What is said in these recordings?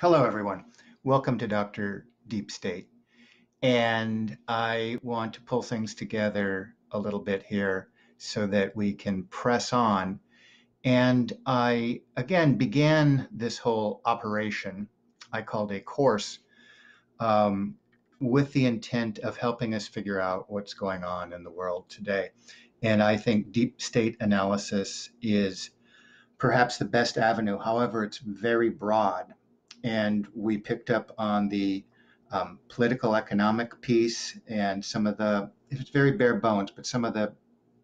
Hello, everyone. Welcome to Dr. Deep State. And I want to pull things together a little bit here so that we can press on. And I, again, began this whole operation, I called a course, um, with the intent of helping us figure out what's going on in the world today. And I think deep state analysis is perhaps the best avenue. However, it's very broad and we picked up on the um, political economic piece and some of the it's very bare bones but some of the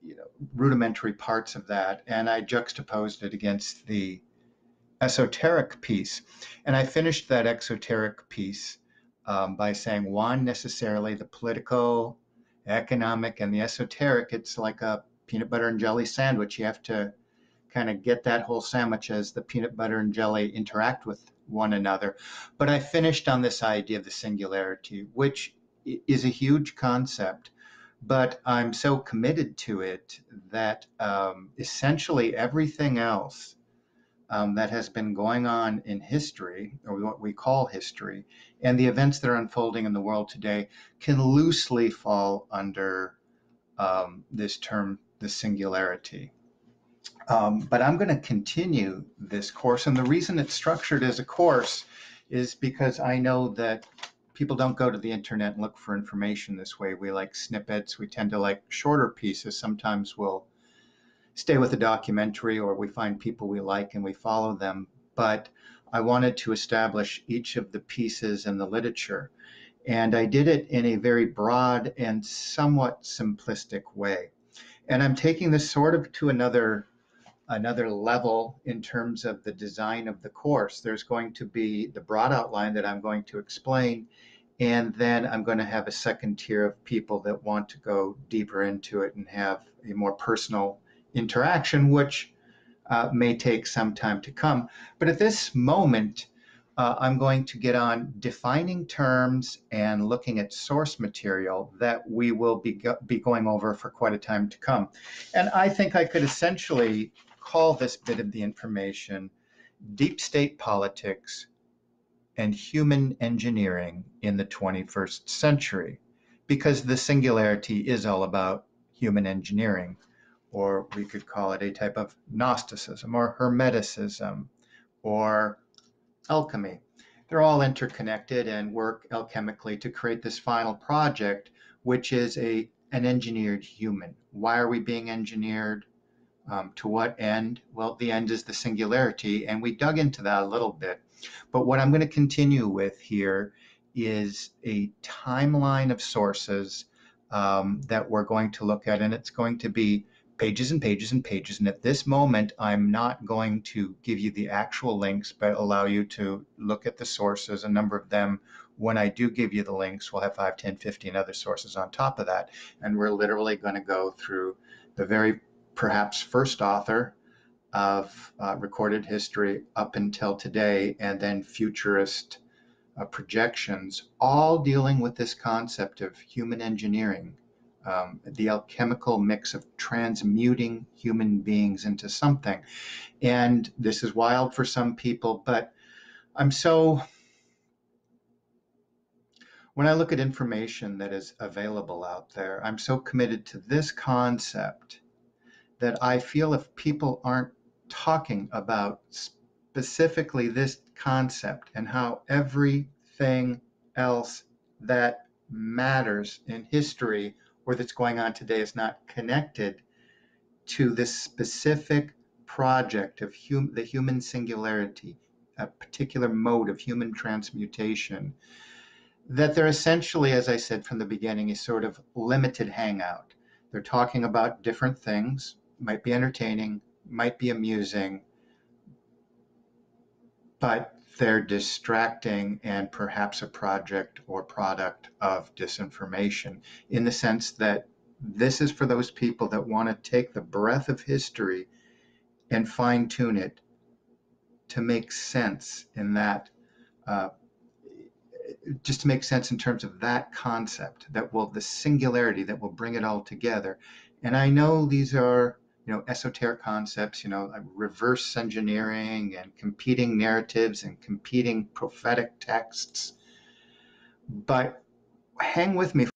you know rudimentary parts of that and i juxtaposed it against the esoteric piece. And i finished that exoteric piece um, by saying one necessarily the political economic and the esoteric it's like a peanut butter and jelly sandwich. You have to kind of get that whole sandwich as the peanut butter and jelly interact with one another. But I finished on this idea of the singularity, which is a huge concept. But I'm so committed to it that um, essentially everything else um, that has been going on in history, or what we call history, and the events that are unfolding in the world today can loosely fall under um, this term, the singularity. Um, but I'm going to continue this course. And the reason it's structured as a course is because I know that people don't go to the internet and look for information this way. We like snippets. We tend to like shorter pieces. Sometimes we'll stay with a documentary or we find people we like and we follow them. But I wanted to establish each of the pieces in the literature. And I did it in a very broad and somewhat simplistic way. And I'm taking this sort of to another another level in terms of the design of the course. There's going to be the broad outline that I'm going to explain, and then I'm going to have a second tier of people that want to go deeper into it and have a more personal interaction, which uh, may take some time to come. But at this moment, uh, I'm going to get on defining terms and looking at source material that we will be, go- be going over for quite a time to come. And I think I could essentially call this bit of the information. Deep state politics and human engineering in the 21st century because the singularity is all about human engineering or we could call it a type of gnosticism or hermeticism or alchemy. They're all interconnected and work alchemically to create this final project which is a an engineered human. Why are we being engineered um, to what end? Well, the end is the singularity, and we dug into that a little bit. But what I'm going to continue with here is a timeline of sources um, that we're going to look at, and it's going to be pages and pages and pages. And at this moment, I'm not going to give you the actual links, but allow you to look at the sources, a number of them. When I do give you the links, we'll have 5, 10, 15 other sources on top of that. And we're literally going to go through the very perhaps first author of uh, recorded history up until today, and then futurist uh, projections, all dealing with this concept of human engineering, um, the alchemical mix of transmuting human beings into something. And this is wild for some people, but I'm so. When I look at information that is available out there, I'm so committed to this concept that I feel if people aren't talking about specifically this concept and how everything else that matters in history or that's going on today is not connected to this specific project of hum- the human singularity, a particular mode of human transmutation, that they're essentially, as I said from the beginning, a sort of limited hangout. They're talking about different things, might be entertaining, might be amusing, but they're distracting and perhaps a project or product of disinformation in the sense that this is for those people that want to take the breath of history and fine tune it to make sense in that uh, just to make sense in terms of that concept that will the singularity that will bring it all together. And i know these are you know, esoteric concepts, you know, like reverse engineering and competing narratives and competing prophetic texts. But hang with me